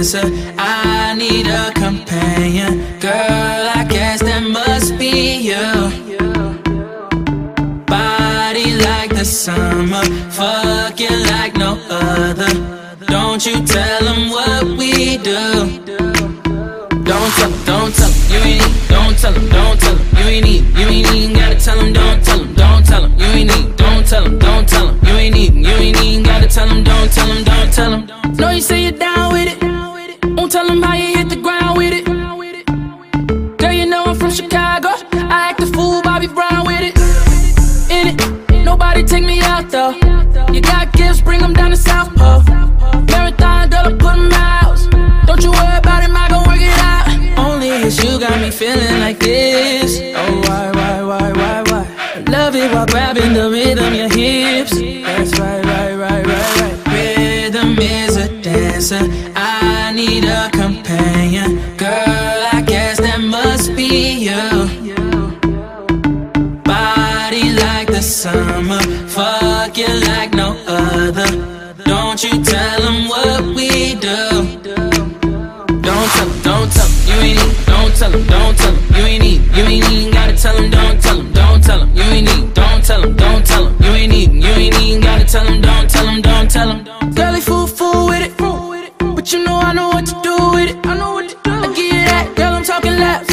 answer. I need a companion, girl. I guess that must be you. Body like the summer, fucking like no other. Don't you tell them what we do. Don't tell don't tell you ain't need. Don't tell them, don't tell them, you ain't need. You ain't even gotta tell them, don't tell them, don't tell them, you ain't need. Don't tell them, don't tell them, you ain't even. You ain't even gotta tell them, don't tell them, don't tell them. No, you say you're down. From Chicago, I act a fool, Bobby Brown with it. In it, nobody take me out though. You got gifts, bring them down to South Pole. Marathon, girl, I put out. Don't you worry about it, I gon' work it out. Only it's you got me feeling like this. Oh, why, why, why, why, why? Love it while grabbing the rhythm, your hips. That's right, right, right, right, right. Rhythm is a dancer. I need a companion. You. Body like the summer. Fuck like no other. Don't you tell what we do. Don't tell don't tell you ain't need, don't tell don't tell you ain't need, you ain't even gotta tell don't tell don't tell you ain't need, don't tell don't tell you ain't need, you ain't even gotta tell don't tell don't tell them. Girlie fool, fool with it, but you know I know what to do with it. I know what to do. I give that, girl, I'm talking laps.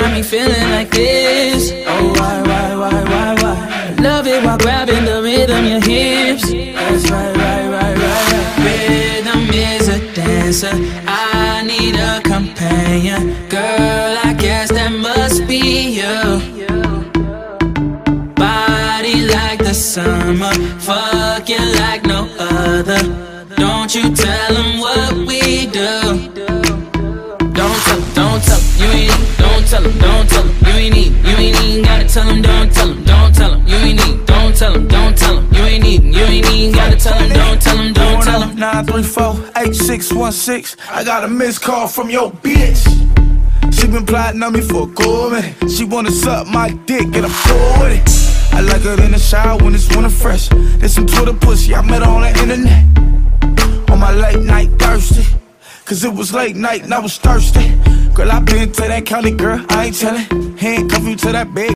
Got me feeling like this. Oh, why, why, why, why, why? Love it while grabbing the rhythm, your hips. That's right, right, right, right, right. Rhythm is a dancer. I need a companion. Girl, I guess that must be you. Body like the summer, Fucking like no other. Don't you tell tell them, don't tell them, you ain't need, you ain't even gotta tell them, don't tell them, don't tell them, you ain't need, don't tell them, don't tell them, you ain't need, you ain't even gotta tell them, don't tell them, don't tell them. 934-8616 I got a missed call from your bitch. She been plotting on me for a cool minute. She wanna suck my dick and I'm cool with it. I like her in the shower when it's winter fresh. There's some Twitter pussy, I met her on the internet. On my late night thirsty Cause it was late night and I was thirsty Girl, I been to that county, girl, I ain't tellin' Handcuff you to that bed